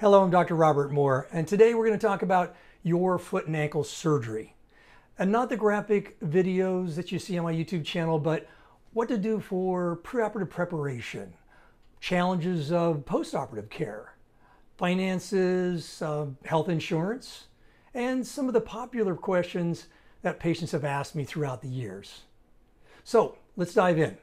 Hello, I'm Dr. Robert Moore, and today we're going to talk about your foot and ankle surgery. And not the graphic videos that you see on my YouTube channel, but what to do for preoperative preparation, challenges of postoperative care, finances, uh, health insurance, and some of the popular questions that patients have asked me throughout the years. So let's dive in.